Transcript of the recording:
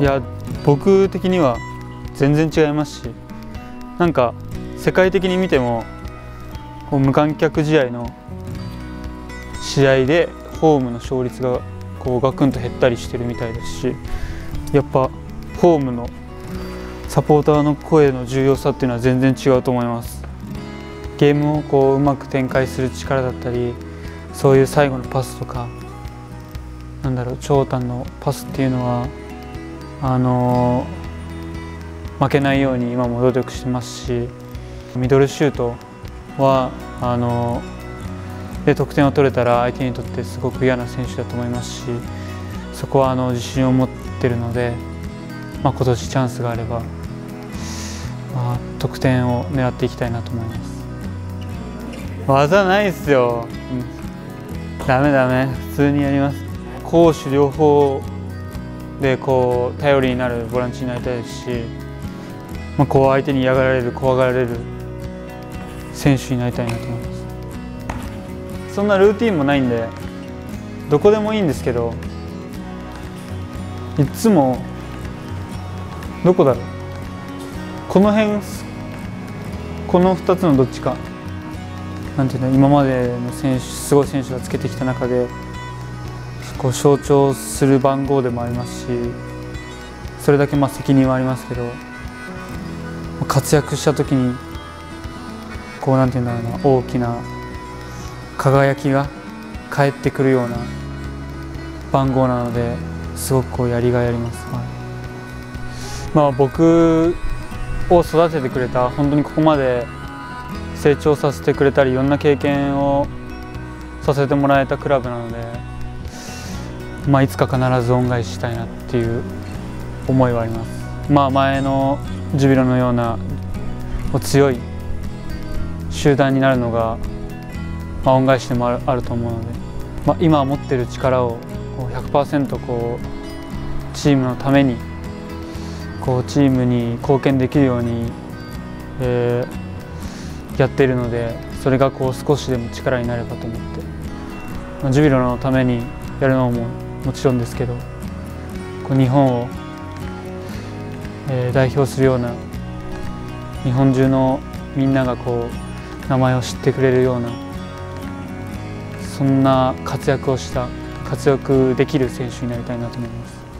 いや僕的には全然違いますしなんか世界的に見ても無観客試合の試合でホームの勝率がこうガクンと減ったりしてるみたいですしやっぱホームのサポーターの声の重要さっていうのは全然違うと思います。ゲームをこううまく展開する力だったりそういう最後のパスとかなんだろう長短のパスっていうのはあの負けないように今も努力してますしミドルシュートはあので得点を取れたら相手にとってすごく嫌な選手だと思いますしそこはあの自信を持っているので、まあ、今年チャンスがあれば、まあ、得点を狙っていきたいなと思います。技ないっすよ、うん、ダメダメ。普通にやります。攻守両方でこう頼りになるボランチになりたいですし、まあ、こう相手に嫌がられる怖がられる選手になりたいなと思います。そんなルーティンもないんでどこでもいいんですけどいつもどこだろう。この辺この2つのどっちか。なんていうの今までの選手すごい選手がつけてきた中でこう象徴する番号でもありますしそれだけまあ責任はありますけど活躍した時にこうなんていうんだろうな大きな輝きが返ってくるような番号なのですごくこうやりがいあります、はい、まあ僕を育ててくれた本当にここまで成長させてくれたりいろんな経験をさせてもらえたクラブなので、まあ、いつか必ず恩返ししたいなっていう思いはあります。まあ、前のジュビロのような強い集団になるのが、まあ、恩返しでもあると思うので、まあ、今持っている力を100%こうチームのためにこうチームに貢献できるように、えー、やっているのでそれがこう少しでも力になればと思って、まあ、ジュビロのためにやるのももちろんですけどこう日本を、えー、代表するような日本中のみんながこう名前を知ってくれるようなそんな活躍をした活躍できる選手になりたいなと思います。